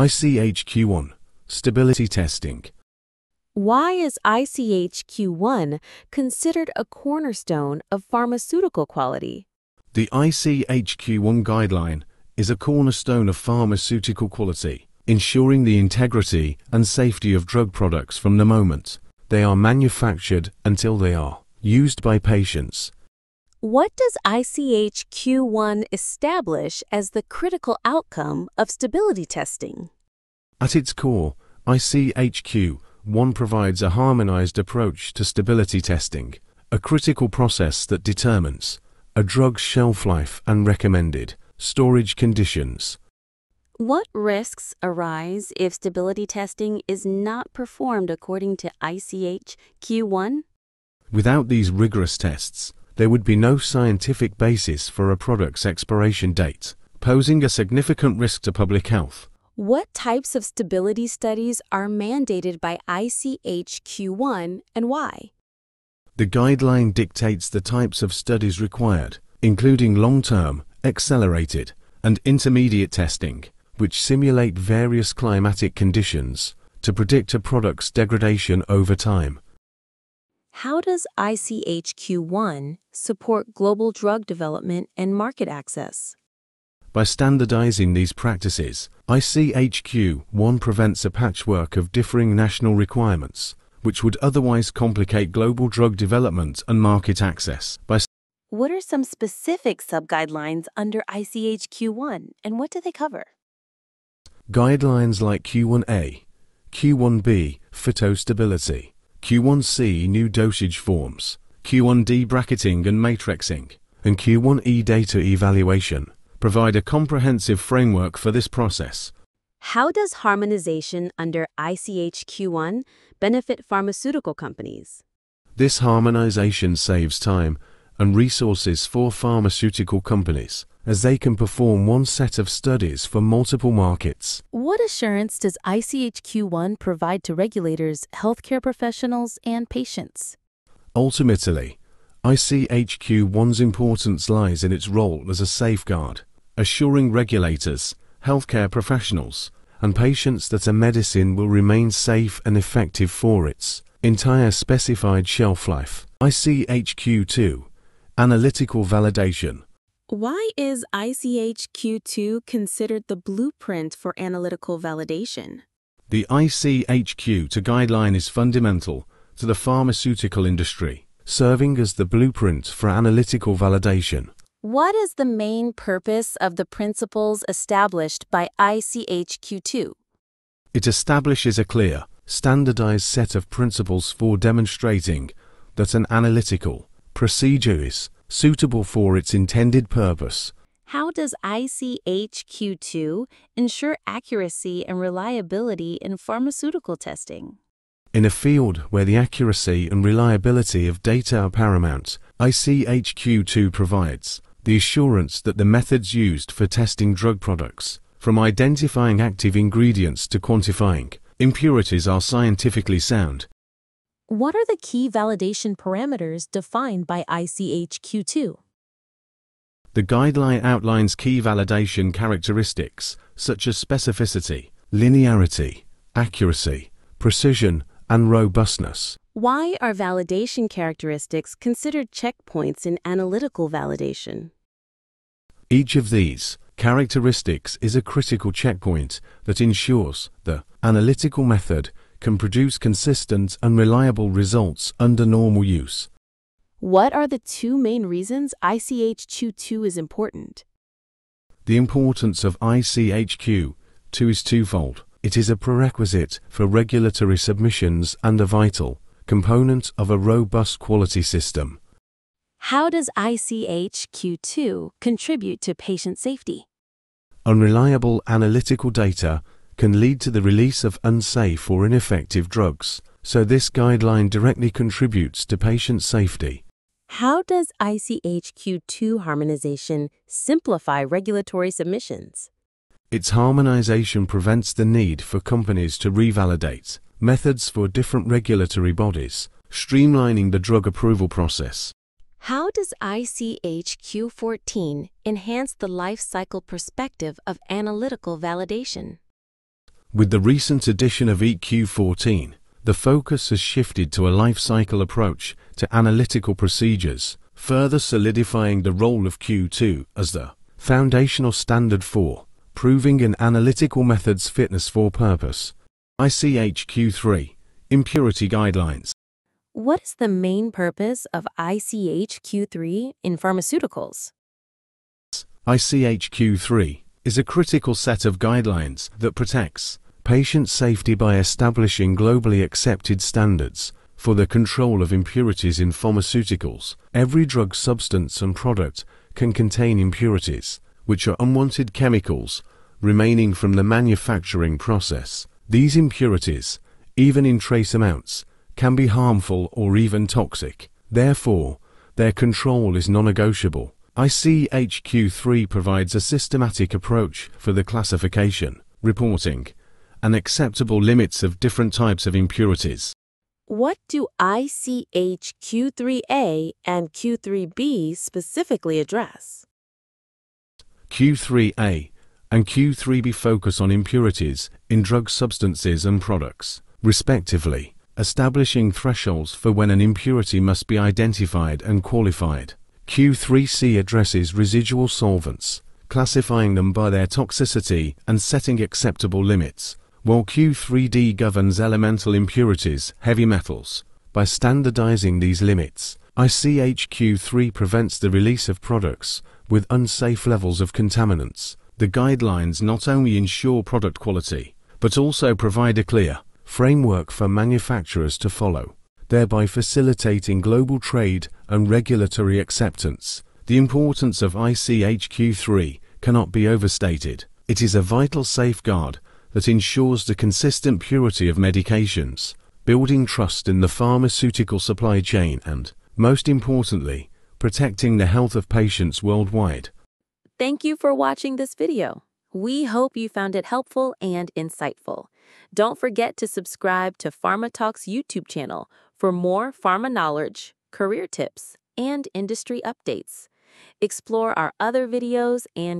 ICHQ1 Stability Testing. Why is ICHQ1 considered a cornerstone of pharmaceutical quality? The ICHQ1 guideline is a cornerstone of pharmaceutical quality, ensuring the integrity and safety of drug products from the moment they are manufactured until they are used by patients. What does ICHQ1 establish as the critical outcome of stability testing? At its core, ICHQ1 provides a harmonized approach to stability testing, a critical process that determines a drug's shelf life and recommended storage conditions. What risks arise if stability testing is not performed according to ICHQ1? Without these rigorous tests, there would be no scientific basis for a product's expiration date, posing a significant risk to public health. What types of stability studies are mandated by ICHQ1 and why? The guideline dictates the types of studies required, including long-term, accelerated, and intermediate testing, which simulate various climatic conditions to predict a product's degradation over time. How does ICHQ1 support global drug development and market access? By standardizing these practices, ICHQ1 prevents a patchwork of differing national requirements, which would otherwise complicate global drug development and market access. By What are some specific subguidelines under ICHQ1 and what do they cover? guidelines like Q1A, Q1B photostability, Q1C new dosage forms, Q1D bracketing and matrixing, and Q1E data evaluation provide a comprehensive framework for this process. How does harmonization under ICHQ1 benefit pharmaceutical companies? This harmonization saves time and resources for pharmaceutical companies as they can perform one set of studies for multiple markets. What assurance does ICHQ1 provide to regulators, healthcare professionals, and patients? Ultimately, ICHQ1's importance lies in its role as a safeguard, assuring regulators, healthcare professionals, and patients that a medicine will remain safe and effective for its entire specified shelf life. ICHQ2 Analytical Validation Why is ICHQ2 considered the blueprint for analytical validation? The ICHQ2 guideline is fundamental to the pharmaceutical industry, serving as the blueprint for analytical validation. What is the main purpose of the principles established by ICHQ2? It establishes a clear, standardized set of principles for demonstrating that an analytical procedure is suitable for its intended purpose. How does ICHQ2 ensure accuracy and reliability in pharmaceutical testing? In a field where the accuracy and reliability of data are paramount, ICHQ2 provides the assurance that the methods used for testing drug products, from identifying active ingredients to quantifying impurities, are scientifically sound. What are the key validation parameters defined by ICHQ2? The guideline outlines key validation characteristics such as specificity, linearity, accuracy, precision, and robustness. Why are validation characteristics considered checkpoints in analytical validation? Each of these characteristics is a critical checkpoint that ensures the analytical method can produce consistent and reliable results under normal use. What are the two main reasons ICHQ2 is important? The importance of ICHQ 2 is twofold. It is a prerequisite for regulatory submissions and a vital component of a robust quality system. How does ICHQ2 contribute to patient safety? Unreliable analytical data can lead to the release of unsafe or ineffective drugs, so this guideline directly contributes to patient safety. How does ICHQ2 harmonization simplify regulatory submissions? Its harmonization prevents the need for companies to revalidate methods for different regulatory bodies, streamlining the drug approval process. How does ICHQ14 enhance the life cycle perspective of analytical validation? With the recent addition of EQ14, the focus has shifted to a life cycle approach to analytical procedures, further solidifying the role of Q2 as the foundational standard for proving an analytical method's fitness for purpose. ICH Q3 Impurity Guidelines. What is the main purpose of ICH Q3 in pharmaceuticals? ICH Q3 is a critical set of guidelines that protects patient safety by establishing globally accepted standards for the control of impurities in pharmaceuticals. Every drug substance and product can contain impurities, which are unwanted chemicals remaining from the manufacturing process. These impurities, even in trace amounts, can be harmful or even toxic. Therefore, their control is non-negotiable. ICHQ3 provides a systematic approach for the classification, reporting, and acceptable limits of different types of impurities. What do ICH Q3A and Q3B specifically address? Q3A and Q3B focus on impurities in drug substances and products, respectively, establishing thresholds for when an impurity must be identified and qualified. Q3C addresses residual solvents, classifying them by their toxicity and setting acceptable limits, while Q3D governs elemental impurities, heavy metals. By standardizing these limits, ICHQ3 prevents the release of products with unsafe levels of contaminants. The guidelines not only ensure product quality, but also provide a clear framework for manufacturers to follow, thereby facilitating global trade and regulatory acceptance. The importance of ICHQ3 cannot be overstated. It is a vital safeguard that ensures the consistent purity of medications, building trust in the pharmaceutical supply chain and, most importantly, protecting the health of patients worldwide. Thank you for watching this video. We hope you found it helpful and insightful. Don't forget to subscribe to Pharma Talks YouTube channel for more pharma knowledge, career tips, and industry updates. Explore our other videos and